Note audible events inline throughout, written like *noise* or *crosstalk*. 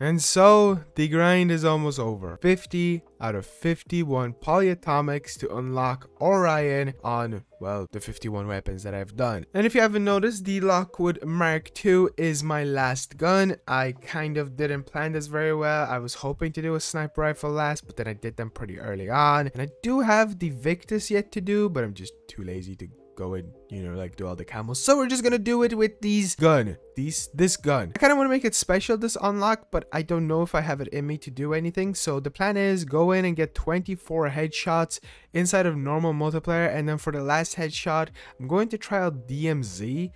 And so the grind is almost over. 50 out of 51 polyatomics to unlock Orion on, well, the 51 weapons that I've done. And if you haven't noticed, the Lockwood Mark II is my last gun. I kind of didn't plan this very well. I was hoping to do a sniper rifle last, but then I did them pretty early on. And I do have the Victus yet to do, but I'm just too lazy to go and you know like do all the camos so we're just gonna do it with these gun these this gun. I kind of want to make it special this unlock but i don't know if i have it in me to do anything. So the plan is go in and get 24 headshots inside of normal multiplayer. And then for the last headshot i'm going to try out dmz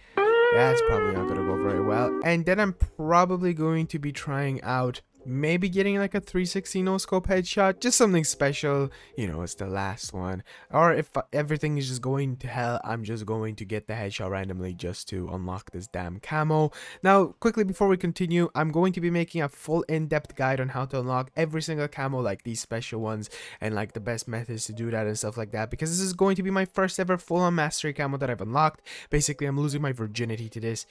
that's probably not gonna go very well. And then i'm probably going to be trying out maybe getting like a 360 no scope headshot just something special you know it's the last one. Or if everything is just going to hell i'm just going to get the headshot randomly just to unlock this damn camo. Now quickly before we continue i'm going to be making a full in-depth guide on how to unlock every single camo like these special ones and like the best methods to do that and stuff like that because this is going to be my first ever full-on mastery camo that i've unlocked. Basically i'm losing my virginity to this.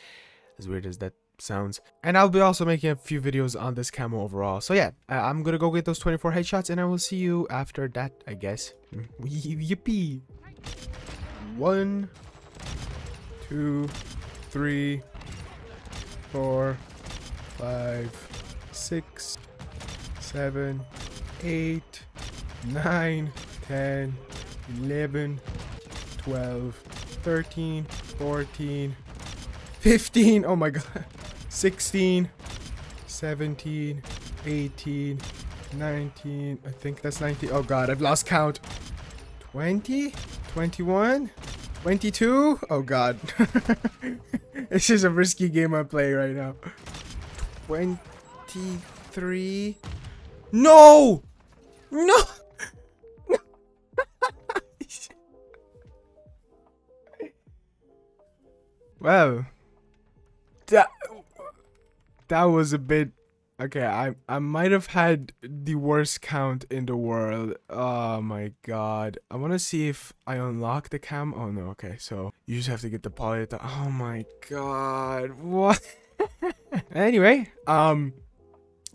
As weird as that sounds. And I'll be also making a few videos on this camo overall. So yeah, I'm gonna go get those 24 headshots and I will see you after that, I guess. *laughs* Yippee! One, two, three, four, five, six, seven, eight, nine, ten, eleven, twelve, thirteen, fourteen, fifteen. Oh my *laughs* god. 16, 17, 18, 19, I think that's 19. Oh god, I've lost count. 20, 21, 22. Oh god. *laughs* this is a risky game I play right now. 23. No! No! *laughs* well, that that was a bit okay i i might have had the worst count in the world. Oh my god. I want to see if i unlock the cam. Oh no okay so you just have to get the poly oh my god what? *laughs* Anyway um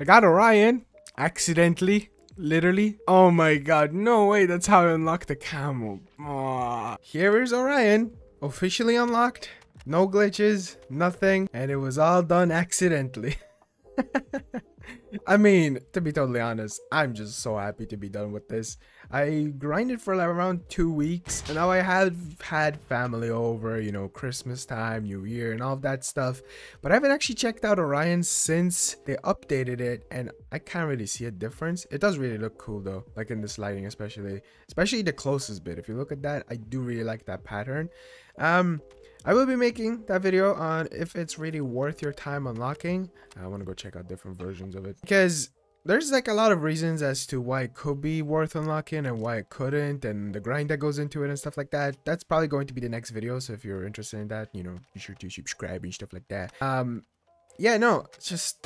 i got orion accidentally literally. Oh my god no way that's how i unlocked the camo oh. here is orion officially unlocked no glitches, nothing, and it was all done accidentally. *laughs* I mean, to be totally honest, I'm just so happy to be done with this. I grinded for like around two weeks, and now I have had family over, you know, Christmas time, New Year, and all of that stuff. But I haven't actually checked out Orion since they updated it, and I can't really see a difference. It does really look cool though, like in this lighting especially, especially the closest bit. If you look at that, I do really like that pattern. Um, I will be making that video on if it's really worth your time unlocking. I want to go check out different versions of it because there's like a lot of reasons as to why it could be worth unlocking and why it couldn't and the grind that goes into it and stuff like that. That's probably going to be the next video. So if you're interested in that, you know, be sure to subscribe and stuff like that. Um, yeah, no, just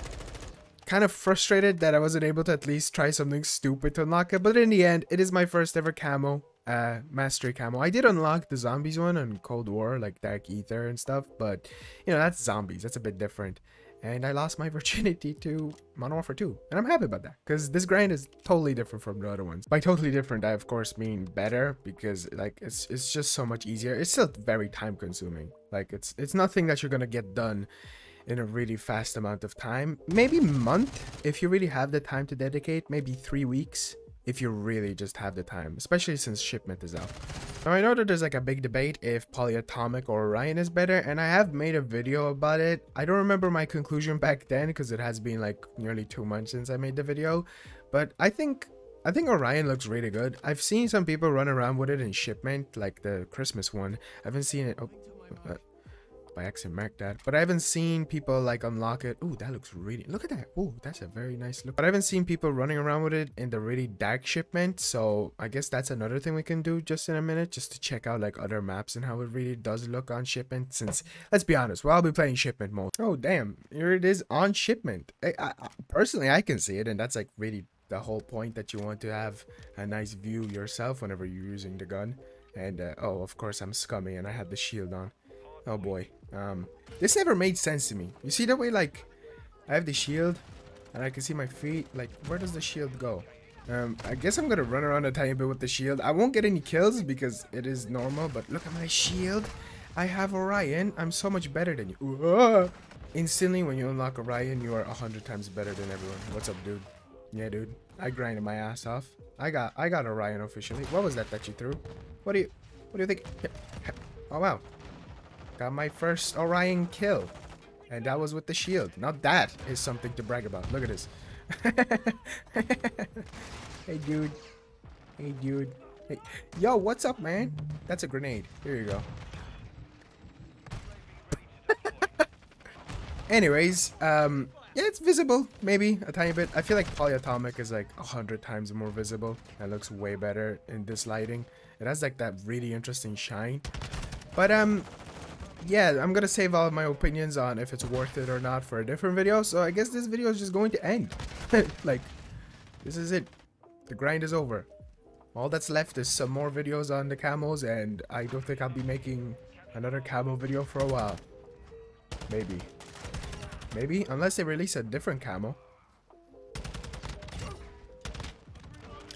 kind of frustrated that I wasn't able to at least try something stupid to unlock it. But in the end, it is my first ever camo uh, mastery camo. I did unlock the zombies one on Cold War, like Dark Ether and stuff, but you know, that's zombies. That's a bit different. And I lost my *laughs* virginity to Modern Warfare 2. And I'm happy about that, because this grind is totally different from the other ones. By totally different, I of course mean better, because like it's it's just so much easier. It's still very time consuming. Like it's it's nothing that you're gonna get done in a really fast amount of time. Maybe month if you really have the time to dedicate, maybe three weeks if you really just have the time, especially since shipment is out. Now I know that there's like a big debate if polyatomic or Orion is better and I have made a video about it. I don't remember my conclusion back then because it has been like nearly two months since I made the video, but I think I think Orion looks really good. I've seen some people run around with it in shipment, like the Christmas one. I haven't seen it. Oh, uh, by accident marked that. But I haven't seen people like unlock it. Ooh, that looks really, look at that. Ooh, that's a very nice look. But I haven't seen people running around with it in the really dark shipment. So I guess that's another thing we can do just in a minute, just to check out like other maps and how it really does look on shipment. Since let's be honest, well, I'll be playing shipment mode. Oh, damn, here it is on shipment. I, I, personally, I can see it and that's like really the whole point that you want to have a nice view yourself whenever you're using the gun. And uh, oh, of course I'm scummy and I have the shield on. Oh boy. Um, this never made sense to me. You see the way, like, I have the shield, and I can see my feet. Like, where does the shield go? Um, I guess I'm gonna run around a tiny bit with the shield. I won't get any kills because it is normal, but look at my shield. I have Orion. I'm so much better than you. Instantly, when you unlock Orion, you are a hundred times better than everyone. What's up, dude? Yeah, dude. I grinded my ass off. I got I got Orion officially. What was that that you threw? What do you what do you think? Oh wow. Got my first Orion kill. And that was with the shield. Now that is something to brag about. Look at this. *laughs* hey dude. Hey dude. Hey. Yo, what's up, man? That's a grenade. Here you go. *laughs* Anyways, um, yeah, it's visible, maybe a tiny bit. I feel like polyatomic is like a hundred times more visible. It looks way better in this lighting. It has like that really interesting shine. But um, yeah, I'm gonna save all of my opinions on if it's worth it or not for a different video. So I guess this video is just going to end. *laughs* like, this is it. The grind is over. All that's left is some more videos on the camos, and I don't think I'll be making another camo video for a while. Maybe. Maybe, unless they release a different camo.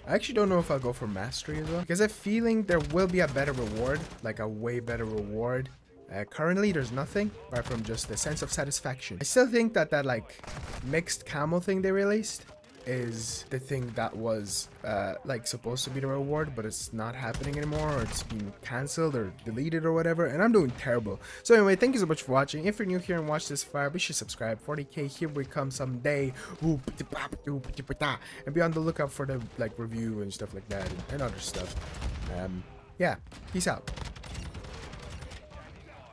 I actually don't know if I'll go for mastery as well. Because I'm feeling there will be a better reward. Like a way better reward. Uh, currently, there's nothing apart from just the sense of satisfaction. I still think that that like mixed camo thing they released is the thing that was uh, like supposed to be the reward but it's not happening anymore or it's been cancelled or deleted or whatever and I'm doing terrible. So anyway thank you so much for watching. If you're new here and watch this far be sure to subscribe. 40k here we come someday. And be on the lookout for the like review and stuff like that and, and other stuff. Um yeah peace out